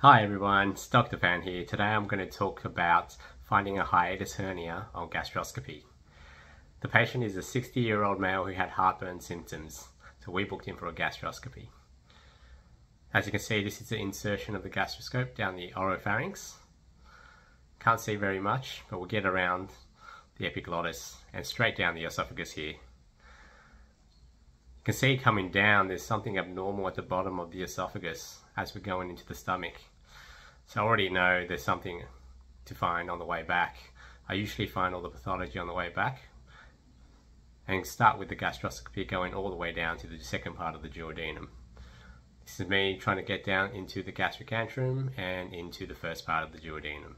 Hi everyone, it's Dr. Fan here. Today I'm going to talk about finding a hiatus hernia on gastroscopy. The patient is a 60 year old male who had heartburn symptoms, so we booked him for a gastroscopy. As you can see, this is the insertion of the gastroscope down the oropharynx. Can't see very much, but we'll get around the epiglottis and straight down the esophagus here. Can see coming down, there's something abnormal at the bottom of the esophagus as we're going into the stomach. So I already know there's something to find on the way back. I usually find all the pathology on the way back and start with the gastroscopy going all the way down to the second part of the duodenum. This is me trying to get down into the gastric antrum and into the first part of the duodenum.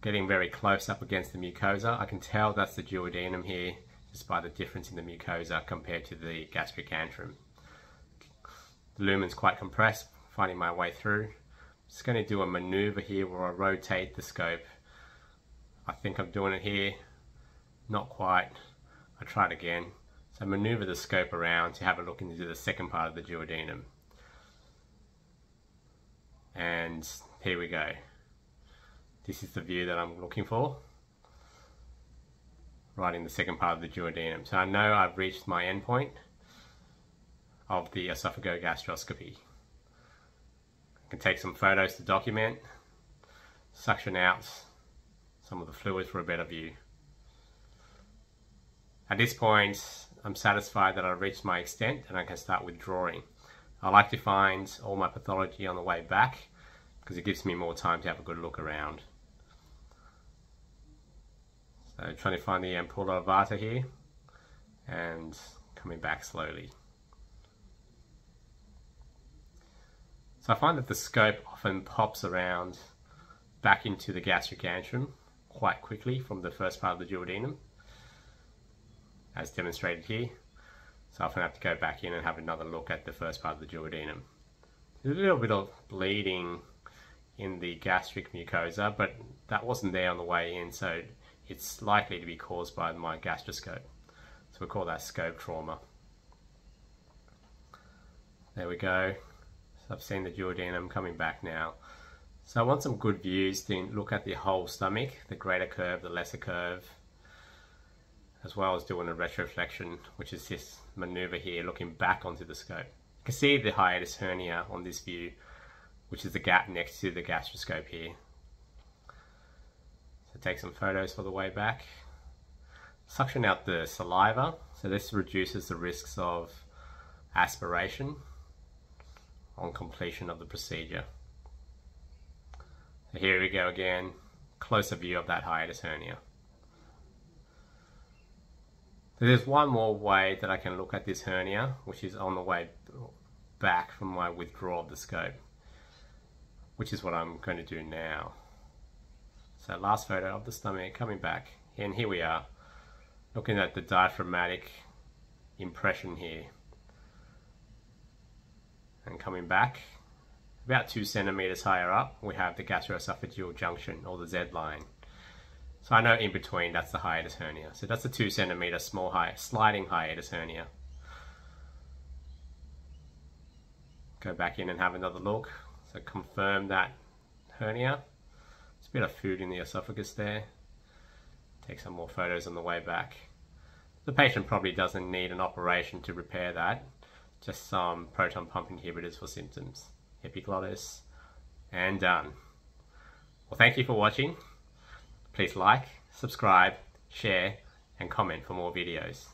Getting very close up against the mucosa, I can tell that's the duodenum here just by the difference in the mucosa compared to the gastric antrum. The lumen's quite compressed, finding my way through. I'm Just going to do a maneuver here where I rotate the scope. I think I'm doing it here. Not quite. I try it again. So maneuver the scope around to have a look into the second part of the duodenum. And here we go. This is the view that I'm looking for. In the second part of the duodenum. So I know I've reached my endpoint of the esophagogastroscopy. I can take some photos to document, suction out some of the fluids for a better view. At this point, I'm satisfied that I've reached my extent and I can start withdrawing. I like to find all my pathology on the way back because it gives me more time to have a good look around. So trying to find the ampulla of Vater here and coming back slowly. So I find that the scope often pops around back into the gastric antrum quite quickly from the first part of the duodenum, as demonstrated here. So I often have to go back in and have another look at the first part of the duodenum. There's a little bit of bleeding in the gastric mucosa, but that wasn't there on the way in, so it's likely to be caused by my gastroscope. So we call that scope trauma. There we go. So I've seen the duodenum coming back now. So I want some good views to look at the whole stomach, the greater curve, the lesser curve, as well as doing a retroflexion, which is this maneuver here, looking back onto the scope. You can see the hiatus hernia on this view, which is the gap next to the gastroscope here. So take some photos for the way back. Suction out the saliva, so this reduces the risks of aspiration on completion of the procedure. So here we go again, closer view of that hiatus hernia. So there's one more way that I can look at this hernia, which is on the way back from my withdrawal of the scope, which is what I'm going to do now. So last photo of the stomach coming back, and here we are, looking at the diaphragmatic impression here. And coming back about two centimeters higher up we have the gastroesophageal junction or the Z line. So I know in between that's the hiatus hernia so that's a two centimeter small high sliding hiatus hernia go back in and have another look. So confirm that hernia bit of food in the esophagus there take some more photos on the way back the patient probably doesn't need an operation to repair that just some proton pump inhibitors for symptoms, epiglottis, and done. Well, thank you for watching. Please like, subscribe, share, and comment for more videos.